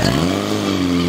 Mm-hmm.